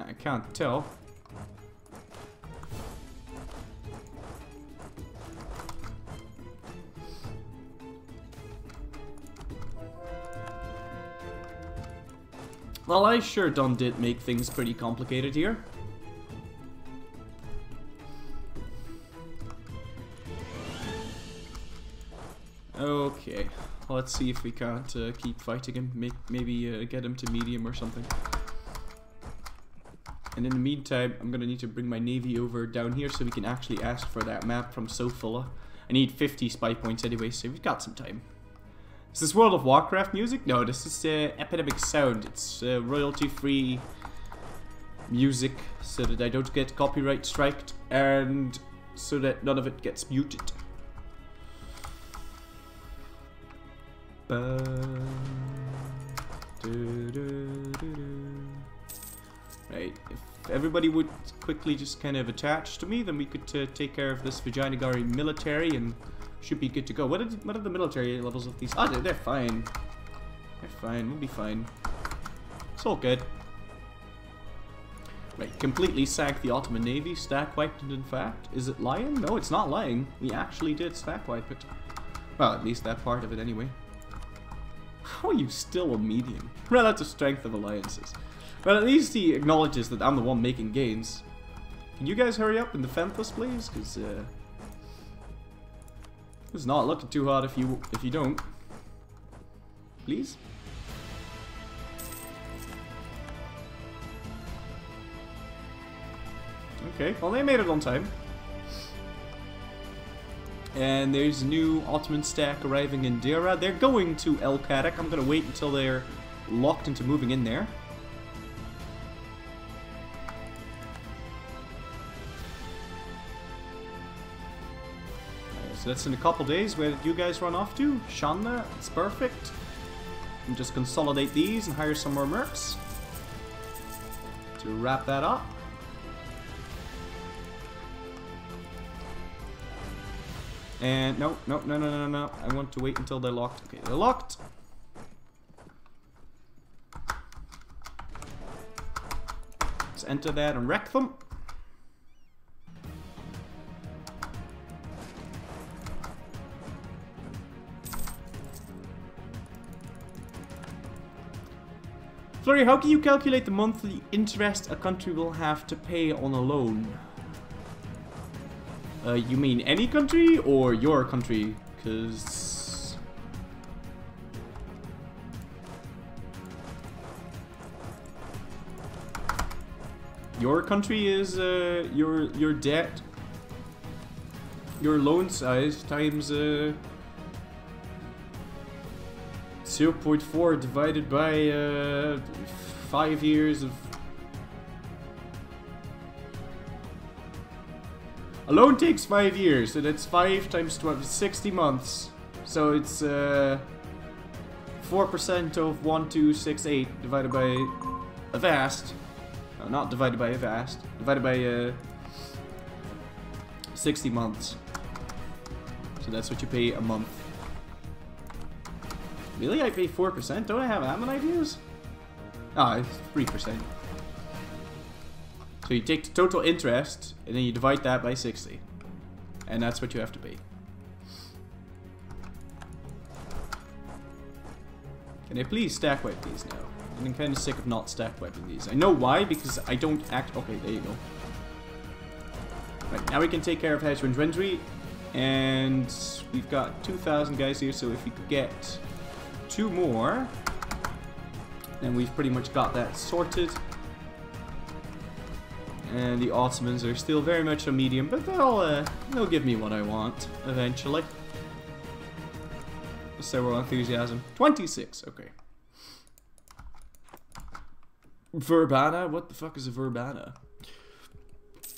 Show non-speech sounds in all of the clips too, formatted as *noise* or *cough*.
Yeah, I can't tell. Well, I sure done did make things pretty complicated here. Okay, let's see if we can't uh, keep fighting him. Maybe uh, get him to medium or something. And in the meantime, I'm gonna need to bring my navy over down here so we can actually ask for that map from Sofala. I need 50 spy points anyway, so we've got some time. Is this World of Warcraft music? No, this is uh, Epidemic Sound. It's uh, royalty-free music so that I don't get copyright striked and so that none of it gets muted. Right, everybody would quickly just kind of attach to me, then we could uh, take care of this Vijayanagar military and should be good to go. What are, what are the military levels of these? Oh, they're, they're fine. They're fine, we'll be fine. It's all good. Right, completely sank the Ottoman Navy, stack wiped it in fact. Is it lying? No, it's not lying. We actually did stack wipe it. Well, at least that part of it anyway. How are you still a medium? *laughs* Relative strength of alliances. But at least he acknowledges that I'm the one making gains. Can you guys hurry up and defend this, please? Because, uh... It's not looking too hot if you if you don't. Please? Okay, well they made it on time. And there's a new Ottoman stack arriving in Dera. They're going to El Kadak. I'm going to wait until they're locked into moving in there. So that's in a couple days. Where did you guys run off to? Shanna? It's perfect. And just consolidate these and hire some more mercs. To wrap that up. And no, no, no, no, no, no. I want to wait until they're locked. Okay, they're locked. Let's enter that and wreck them. Florry, how can you calculate the monthly interest a country will have to pay on a loan? Uh, you mean any country or your country? Because... Your country is uh, your your debt, your loan size times uh, 0.4 divided by uh, 5 years of... A loan takes 5 years, so that's 5 times 12, 60 months. So it's 4% uh, of 1268 divided by a vast. No, not divided by a vast. Divided by uh, 60 months. So that's what you pay a month. Really? I pay 4%? Don't I have admin ideas? Ah, oh, it's 3%. So you take the total interest, and then you divide that by 60. And that's what you have to pay. Can I please stack wipe these now? I'm kind of sick of not stack wiping these. I know why, because I don't act... Okay, there you go. Right, now we can take care of Hedgewind Rendry. And we've got 2,000 guys here, so if we could get two more, then we've pretty much got that sorted. And the Ottomans are still very much a medium, but they'll uh, they'll give me what I want eventually. Several enthusiasm. 26, okay. Verbana? What the fuck is a verbana?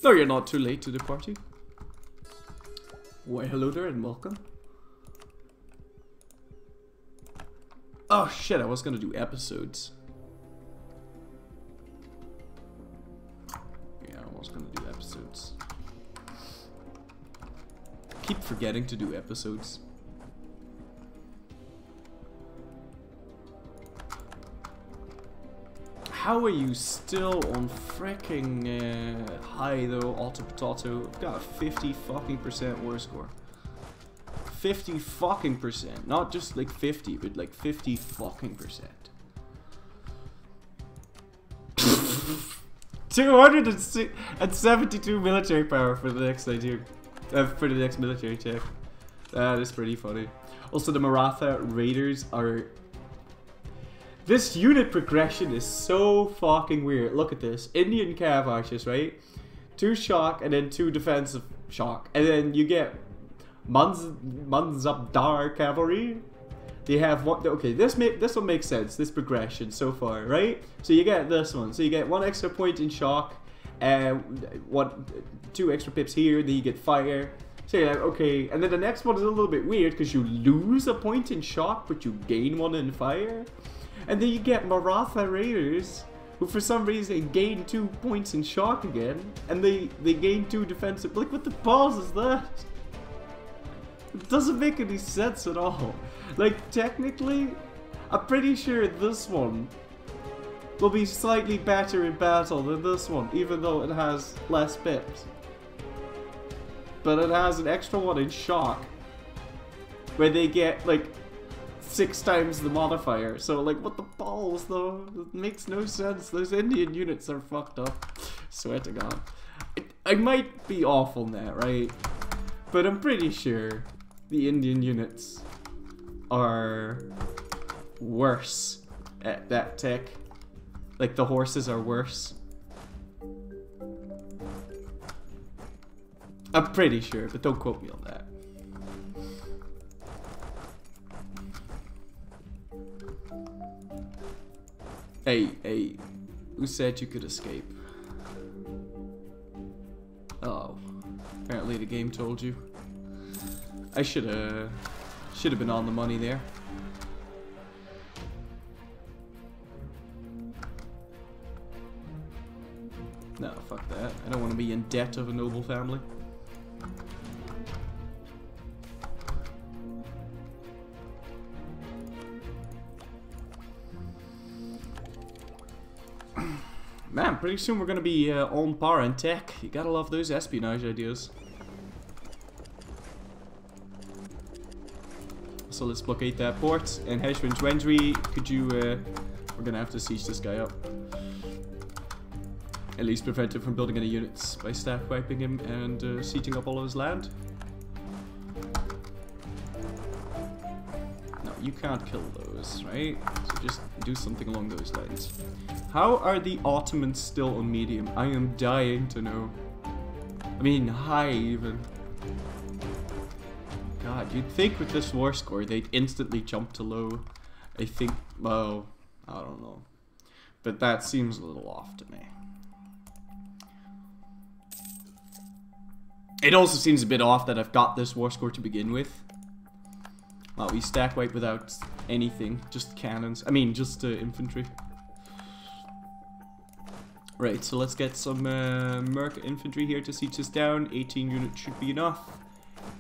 No, you're not too late to the party. Why, hello there and welcome. Oh shit, I was gonna do episodes. Yeah, I was gonna do episodes. Keep forgetting to do episodes. How are you still on freaking uh, high though, Alto Potato? Got a 50 fucking percent war score. 50 fucking percent. Not just like 50, but like 50 fucking percent. *laughs* 272 military power for the next idea. Uh, for the next military check. That is pretty funny. Also, the Maratha Raiders are... This unit progression is so fucking weird. Look at this. Indian Cav right? Two shock and then two defensive shock. And then you get Manz Mansabdar cavalry. They have one. Okay, this make this will make sense. This progression so far, right? So you get this one. So you get one extra point in shock, and uh, one, uh, two extra pips here. Then you get fire. So like, okay, and then the next one is a little bit weird because you lose a point in shock, but you gain one in fire. And then you get Maratha Raiders, who for some reason gain two points in shock again, and they they gain two defensive. Like, what the balls is that? It doesn't make any sense at all. Like, technically, I'm pretty sure this one will be slightly better in battle than this one, even though it has less pips. But it has an extra one in shock, where they get, like, six times the modifier. So, like, what the balls, though? It makes no sense. Those Indian units are fucked up. Swear to God. I might be awful now, right? But I'm pretty sure the Indian units are worse at that tech. Like the horses are worse. I'm pretty sure, but don't quote me on that. Hey, hey, who said you could escape? Oh, apparently the game told you. I should have should have been on the money there. No, fuck that. I don't want to be in debt of a noble family. *clears throat* Man, pretty soon we're going to be uh, on par in tech. You gotta love those espionage ideas. So let's blockade that port. And Heshwin Wendry, could you... Uh, we're gonna have to siege this guy up. At least prevent him from building any units by stack wiping him and uh, sieging up all of his land. No, you can't kill those, right? So just do something along those lines. How are the Ottomans still on medium? I am dying to know. I mean, high even. You'd think with this war score they'd instantly jump to low. I think, well, I don't know. But that seems a little off to me. It also seems a bit off that I've got this war score to begin with. Well, we stack wipe without anything, just cannons. I mean, just uh, infantry. Right, so let's get some uh, Merc infantry here to siege us down. 18 units should be enough.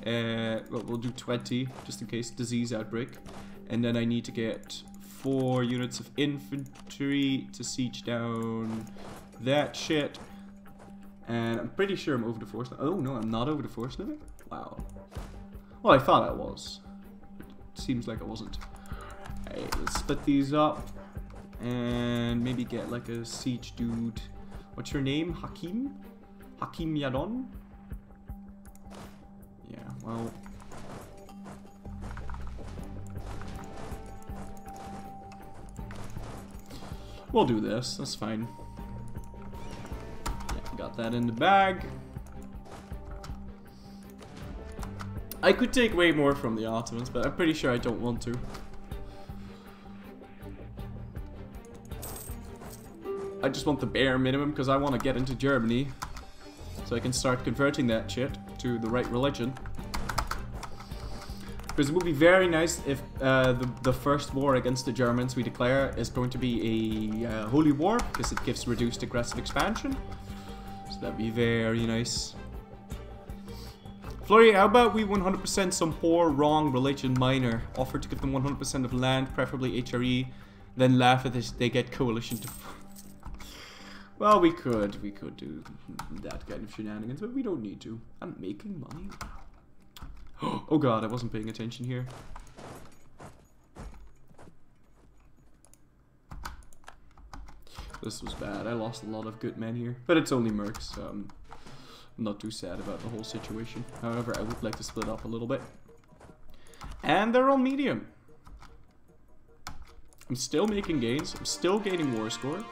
Uh, well, we'll do 20, just in case disease outbreak. And then I need to get 4 units of infantry to siege down that shit. And I'm pretty sure I'm over the force Oh, no, I'm not over the force limit? Wow. Well, I thought I was. It seems like I wasn't. Hey, let's split these up. And maybe get like a siege dude. What's your name? Hakim? Hakim Yadon? Yeah, well... We'll do this, that's fine. Yeah, got that in the bag. I could take way more from the Ottomans, but I'm pretty sure I don't want to. I just want the bare minimum because I want to get into Germany. So I can start converting that shit to the right religion. Because it would be very nice if uh, the, the first war against the Germans we declare is going to be a uh, holy war, because it gives reduced aggressive expansion. So that'd be very nice. Florry, how about we 100% some poor, wrong religion miner? Offer to give them 100% of land, preferably HRE, then laugh at this they get coalition to... Well, we could. We could do that kind of shenanigans, but we don't need to. I'm making money. *gasps* Oh god, I wasn't paying attention here. This was bad. I lost a lot of good men here. But it's only mercs, so I'm not too sad about the whole situation. However, I would like to split up a little bit. And they're on medium. I'm still making gains. I'm still gaining war score.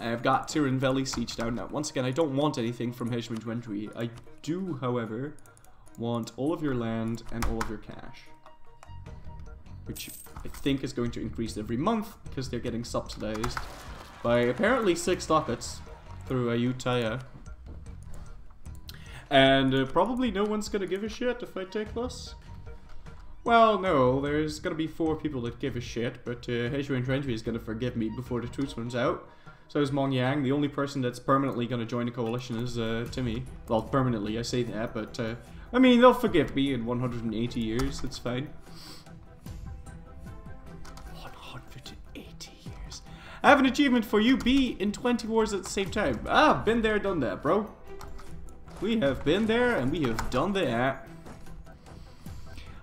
I've got Tiryn Valley siege down. Now, once again, I don't want anything from Hegemon Gentry. I do, however, want all of your land and all of your cash. Which I think is going to increase every month because they're getting subsidized by apparently six ducats through Ayutthaya. And uh, probably no one's gonna give a shit if I take this. Well, no, there's gonna be four people that give a shit, but uh, Gentry is gonna forgive me before the truce runs out. So is Mong Yang. The only person that's permanently gonna join the coalition is uh, Timmy. Well, permanently, I say that, but uh, I mean, they'll forgive me in 180 years, it's fine. 180 years. I have an achievement for you, be in 20 wars at the same time. Ah, been there, done that, bro. We have been there, and we have done that.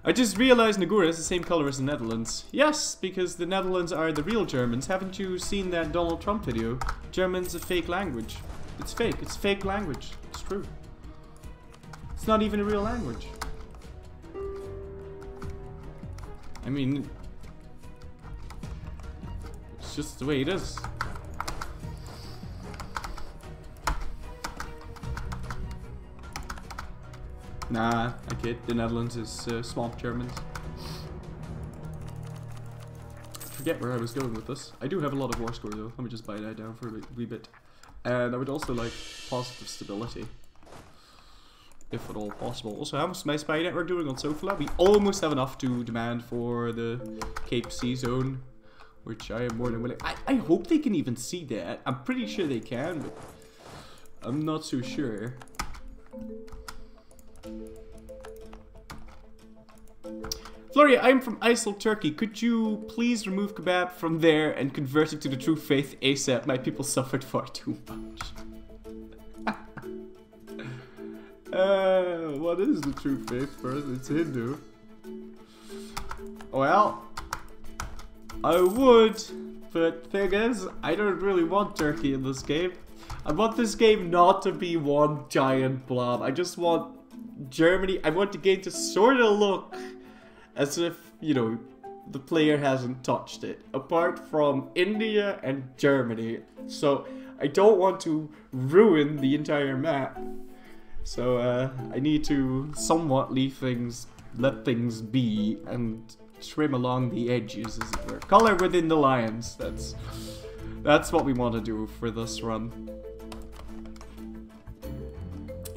I just realized Nagaur is the same color as the Netherlands. Yes, because the Netherlands are the real Germans. Haven't you seen that Donald Trump video? German's a fake language. It's fake. It's fake language. It's true. It's not even a real language. I mean, It's just the way it is. Nah, I kid. The Netherlands is uh, swamp Germans. forget where I was going with this. I do have a lot of war score though. Let me just buy that down for a wee bit. And I would also like positive stability. If at all possible. Also, how's my spy network doing on Sofala? We almost have enough to demand for the Cape Sea Zone which I am more than willing. I, I hope they can even see that. I'm pretty sure they can, but I'm not so sure. Floria, I'm from Isil, Turkey. Could you please remove kebab from there and convert it to the true faith ASAP? My people suffered far too much. *laughs* uh, what is the true faith first? It's Hindu. Well, I would, but thing is, I don't really want Turkey in this game. I want this game not to be one giant blob. I just want Germany, I want the game to sort of look as if, you know, the player hasn't touched it. Apart from India and Germany. So, I don't want to ruin the entire map. So, uh, I need to somewhat leave things, let things be, and trim along the edges, as it were. Color within the lines. That's that's what we want to do for this run.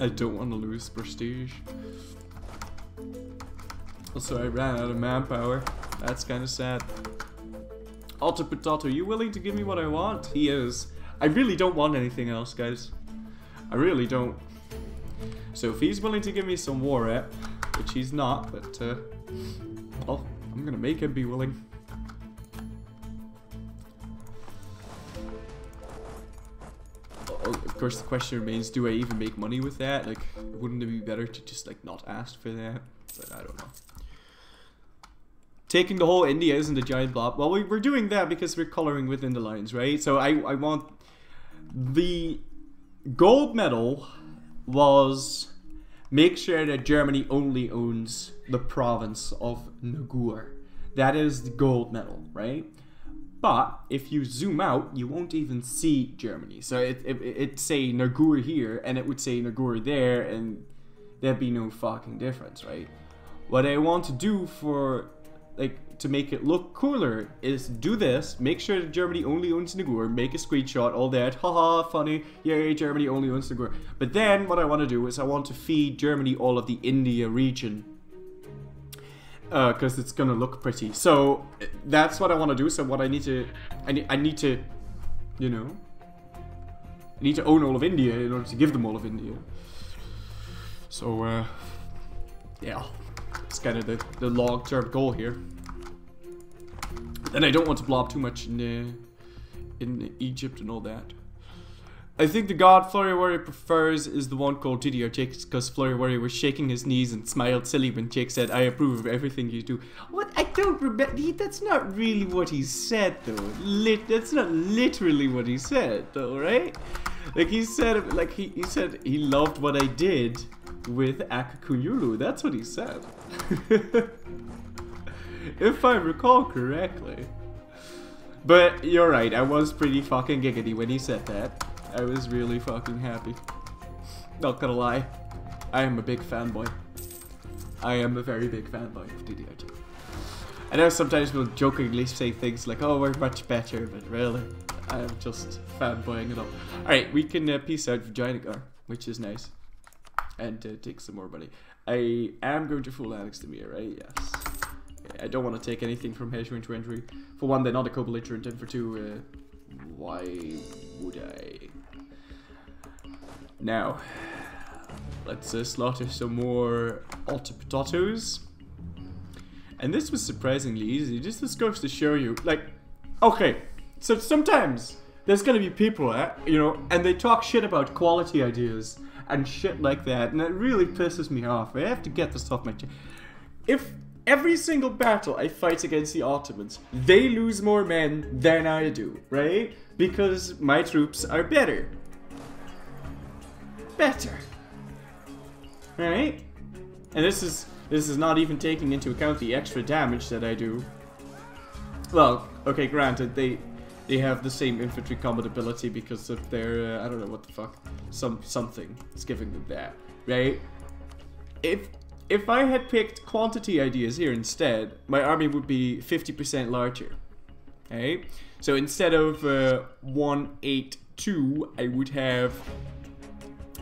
I don't want to lose prestige. Also, I ran out of manpower. That's kind of sad. Alter Potato, you willing to give me what I want? He is. I really don't want anything else, guys. I really don't. So if he's willing to give me some war rep, which he's not, but uh, I'll I'm gonna make him be willing. Course, the question remains, do I even make money with that? Like, wouldn't it be better to just, like, not ask for that? But I don't know. Taking the whole India isn't a giant blob. Well, we, we're doing that because we're coloring within the lines, right? So I, I want... The gold medal was make sure that Germany only owns the province of Nagaur. That is the gold medal, right? But if you zoom out, you won't even see Germany. So it, it, it'd say Nagaur here, and it would say Nagaur there, and there'd be no fucking difference, right? What I want to do for like to make it look cooler is do this, make sure that Germany only owns Nagaur, make a screenshot, all that, haha, funny, yay, Germany only owns Nagaur. But then what I want to do is I want to feed Germany all of the India region. Because uh, it's gonna look pretty. So that's what I want to do. So what I need to, I need, I need to, you know, I need to own all of India in order to give them all of India. So, uh, yeah, it's kind of the, the long-term goal here. And I don't want to blow up too much in, uh, in Egypt and all that. I think the god Florryworry prefers is the one called DDR Jake because Florryworry was shaking his knees and smiled silly when Jake said, I approve of everything you do. What? I don't remember. That's not really what he said, though. Lit, that's not literally what he said, though, right? Like, he said, like, he, he said he loved what I did with Akakunyulu. That's what he said. *laughs* if I recall correctly. But you're right, I was pretty fucking giggity when he said that. I was really fucking happy. Not gonna lie. I am a big fanboy. I am a very big fanboy of DDR2. I know sometimes we'll jokingly say things like, oh, we're much better, but really, I am just fanboying it up. Alright, we can uh, peace out Vijayanagar, which is nice. And uh, take some more money. I am going to fool Alex Demir, right? Yes. I don't want to take anything from Hedge to entry. For one, they're not a co-belligerent, and for two, uh, why would I? Now, let's uh, slaughter some more altar potatoes. And this was surprisingly easy. Just this goes to show you, like, okay, so sometimes there's gonna be people, eh, you know, and they talk shit about quality ideas and shit like that, and it really pisses me off. I have to get this off my chest. If every single battle I fight against the Ottomans, they lose more men than I do, right? Because my troops are better better. Right? And this is this is not even taking into account the extra damage that I do. Well, okay, granted, they they have the same infantry combat ability because of their uh, I don't know what the fuck some something is giving them that, right? If if I had picked quantity ideas here instead, my army would be 50% larger. Okay? So instead of uh, 182, I would have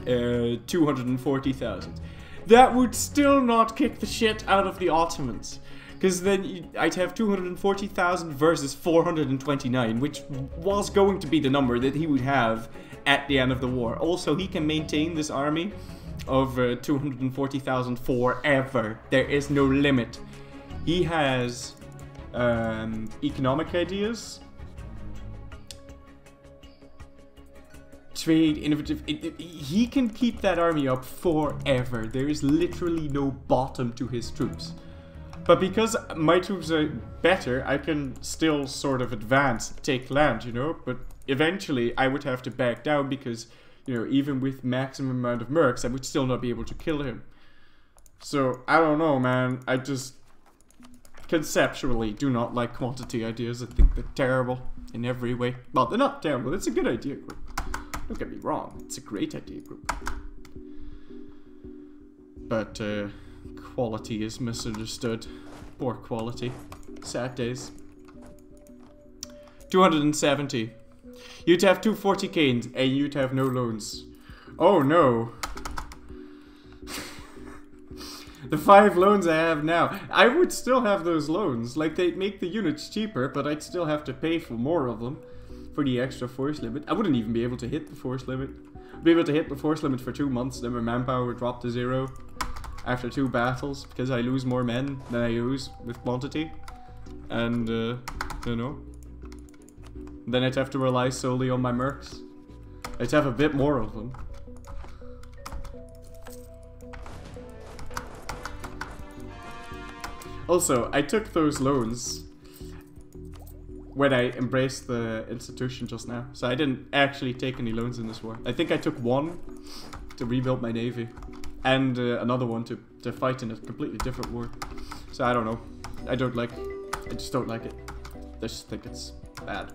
uh, 240,000. That would still not kick the shit out of the Ottomans. Because then I'd have 240,000 versus 429, which was going to be the number that he would have at the end of the war. Also, he can maintain this army of uh, 240,000 forever. There is no limit. He has um, economic ideas trade, innovative. It, it, he can keep that army up forever. There is literally no bottom to his troops. But because my troops are better, I can still sort of advance, take land, you know? But eventually I would have to back down because, you know, even with maximum amount of mercs, I would still not be able to kill him. So, I don't know, man. I just conceptually do not like quantity ideas. I think they're terrible in every way. Well, they're not terrible. It's a good idea. Don't get me wrong, it's a great idea group. But uh, quality is misunderstood. Poor quality. Sad days. 270. You'd have 240 canes and you'd have no loans. Oh no. *laughs* the five loans I have now. I would still have those loans. Like, they'd make the units cheaper, but I'd still have to pay for more of them for the extra force limit. I wouldn't even be able to hit the force limit. I'd be able to hit the force limit for two months, then my manpower would drop to zero after two battles because I lose more men than I use with quantity. And, uh, you know. Then I'd have to rely solely on my mercs. I'd have a bit more of them. Also, I took those loans when I embraced the institution just now. So I didn't actually take any loans in this war. I think I took one to rebuild my navy and uh, another one to, to fight in a completely different war. So I don't know. I don't like I just don't like it. I just think it's bad.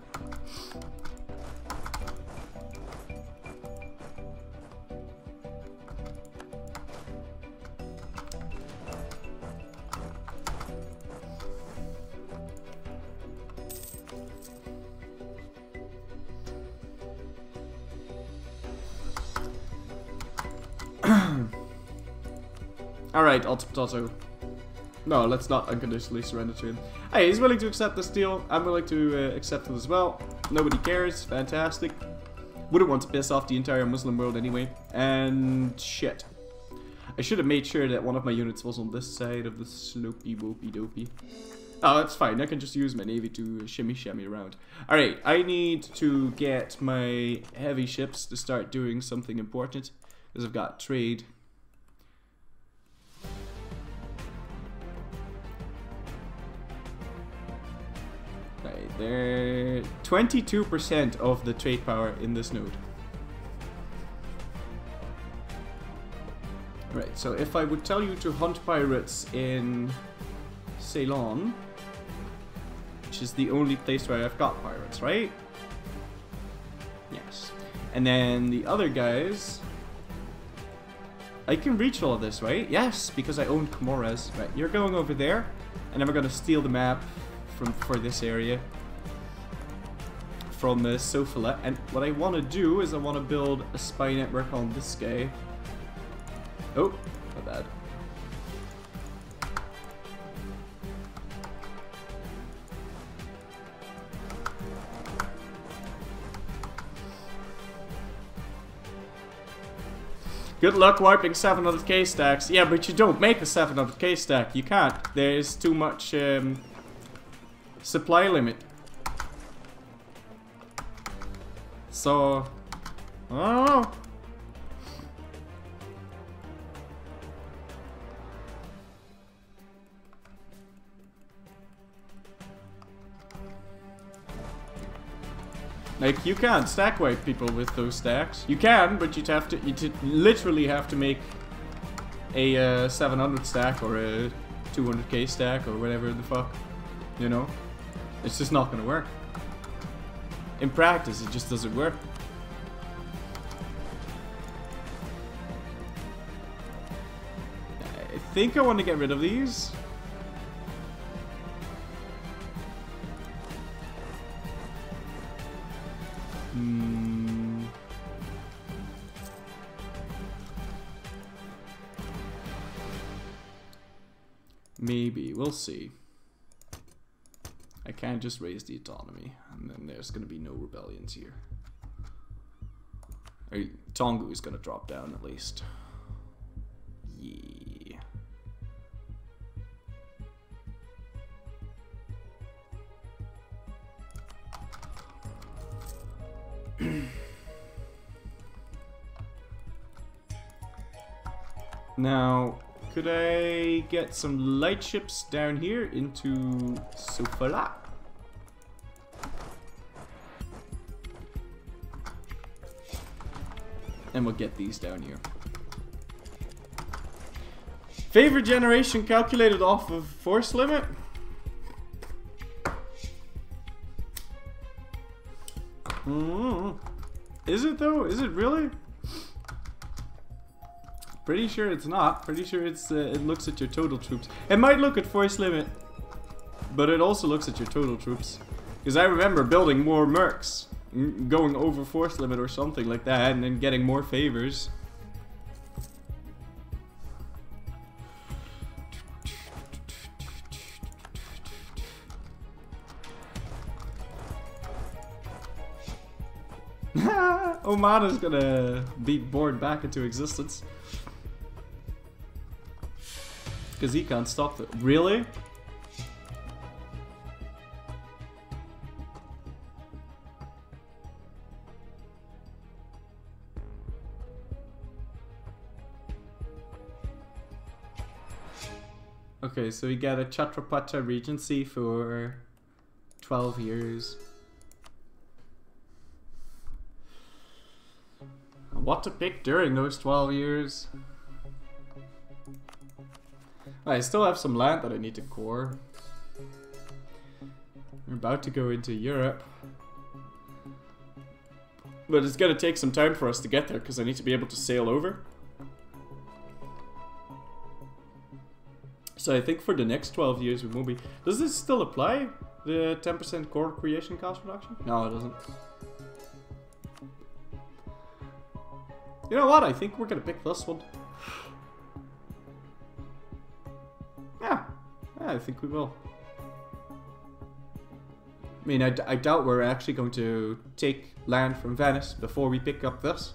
Alright, Potato. No, let's not unconditionally surrender to him. Hey, he's willing to accept this deal. I'm willing to uh, accept it as well. Nobody cares. Fantastic. Wouldn't want to piss off the entire Muslim world anyway. And shit. I should have made sure that one of my units was on this side of the slopey wopey dopey. Oh, that's fine. I can just use my navy to shimmy shimmy around. Alright, I need to get my heavy ships to start doing something important. Because I've got trade. There... 22% of the trade power in this node. Right, so if I would tell you to hunt pirates in Ceylon, which is the only place where I've got pirates, right? Yes. And then the other guys... I can reach all of this, right? Yes, because I own Comoros. Right, you're going over there, and then we're going to steal the map from for this area from uh, Sofala. And what I want to do is I want to build a spy network on this guy. Oh, my bad. Good luck wiping 700k stacks. Yeah, but you don't make a 700k stack. You can't. There's too much um, supply limit. So, I don't know. Like, you can't stack wipe people with those stacks. You can, but you'd have to, you literally have to make a uh, 700 stack or a 200k stack or whatever the fuck, you know? It's just not gonna work. In practice, it just doesn't work. I think I want to get rid of these. Hmm. Maybe. We'll see. Can't just raise the autonomy, and then there's to be no rebellions here. Tongu is to drop down at least. Yeah. *clears throat* now, could I get some light ships down here into Sofala? And we'll get these down here. Favorite generation calculated off of force limit? Mm -hmm. Is it though? Is it really? Pretty sure it's not. Pretty sure it's uh, it looks at your total troops. It might look at force limit, but it also looks at your total troops. Because I remember building more mercs, going over force limit or something like that, and then getting more favors. *laughs* Omada's gonna be bored back into existence. Because he can't stop it. Really? Okay, so we get a Chhatrapati Regency for 12 years. What to pick during those 12 years? I still have some land that I need to core. We're about to go into Europe. But it's gonna take some time for us to get there because I need to be able to sail over. So I think for the next 12 years we will be... Does this still apply? The 10% core creation cost reduction? No, it doesn't. You know what? I think we're gonna pick this one. Yeah. yeah I think we will. I mean, I, I doubt we're actually going to take land from Venice before we pick up this.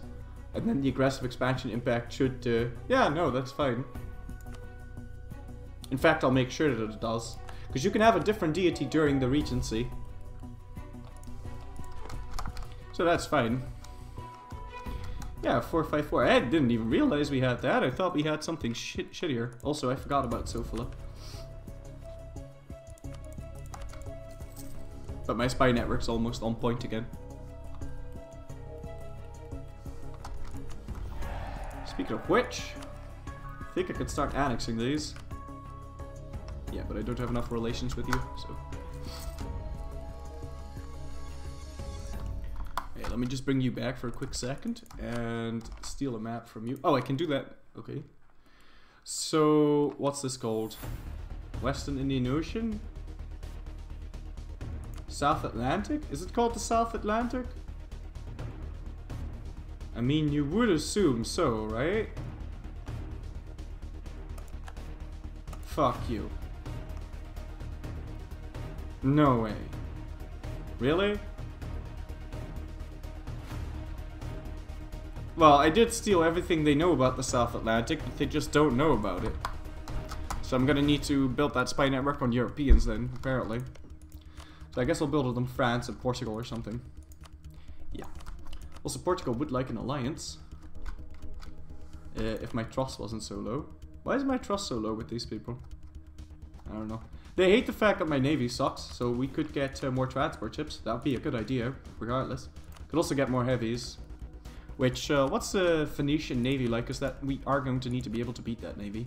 And then the aggressive expansion impact should... Uh, yeah, no, that's fine. In fact, I'll make sure that it does. Because you can have a different deity during the regency. So that's fine. Yeah, 454. I didn't even realize we had that. I thought we had something shit shittier. Also, I forgot about Sofala. But my spy network's almost on point again. Speaking of which, I think I could start annexing these. Yeah, but I don't have enough relations with you, so... Hey, let me just bring you back for a quick second and steal a map from you. Oh, I can do that. Okay. So, what's this called? Western Indian Ocean? South Atlantic? Is it called the South Atlantic? I mean, you would assume so, right? Fuck you. No way. Really? Well, I did steal everything they know about the South Atlantic, but they just don't know about it. So I'm gonna need to build that spy network on Europeans then, apparently. So I guess I'll build it on France and Portugal or something. Yeah. Also, Portugal would like an alliance. Uh, if my trust wasn't so low. Why is my trust so low with these people? I don't know. They hate the fact that my navy sucks, so we could get uh, more transport ships. That would be a good idea, regardless. Could also get more heavies. Which, uh, what's the Venetian navy like? Is that we are going to need to be able to beat that navy.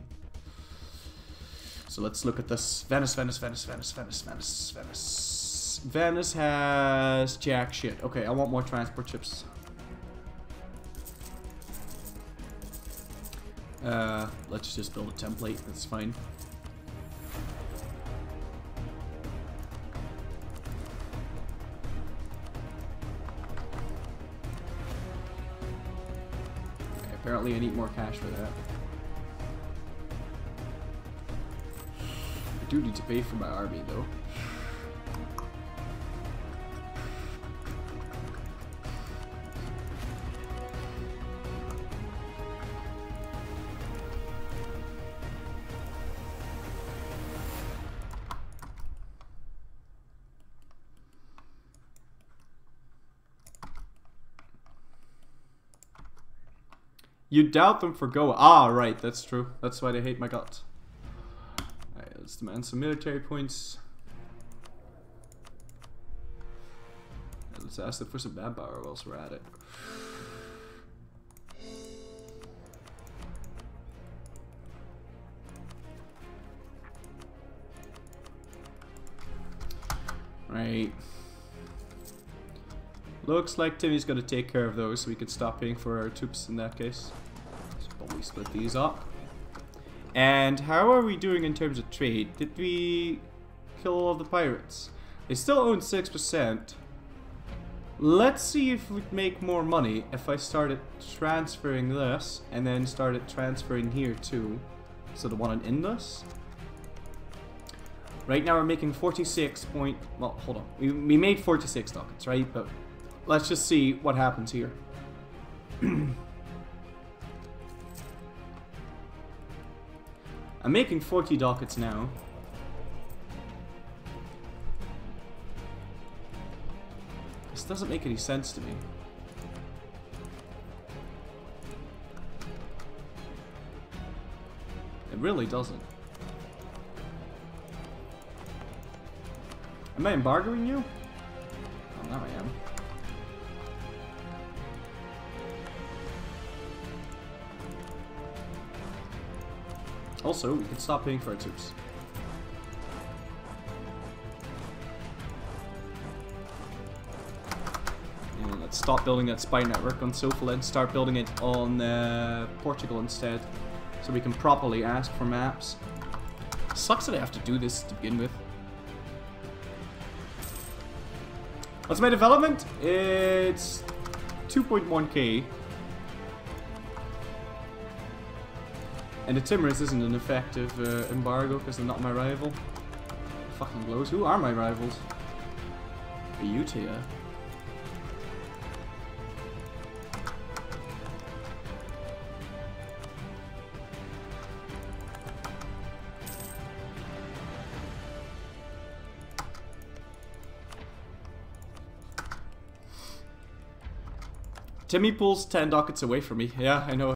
So let's look at this. Venice, Venice, Venice, Venice, Venice, Venice, Venice. Venice has jack shit. Okay, I want more transport ships. Uh, let's just build a template. That's fine. Apparently I need more cash for that. I do need to pay for my army though. You doubt them for Goa. Ah, right, that's true. That's why they hate my guts. Alright, let's demand some military points. let's ask them for some manpower whilst we're at it. Looks like Timmy's gonna take care of those so we can stop paying for our troops in that case. So we split these up. And how are we doing in terms of trade? Did we kill all the pirates? They still own 6%. Let's see if we'd make more money if I started transferring this and then started transferring here too. So the one in Indus. Right now we're making 46 point... Well, hold on. We, we made 46 ducats, right? But let's just see what happens here. *clears throat* I'm making 40 ducats now. This doesn't make any sense to me. It really doesn't. Am I embargoing you? Oh, now I am. Also, we can stop paying for our troops. And let's stop building that spy network on Sofala and start building it on uh, Portugal instead. So we can properly ask for maps. Sucks that I have to do this to begin with. What's my development? It's 2.1k. And the Timorous isn't an effective uh, embargo because they're not my rival. Fucking blows. Who are my rivals? Ayutthaya. Timmy pulls 10 ducats away from me. Yeah, I know.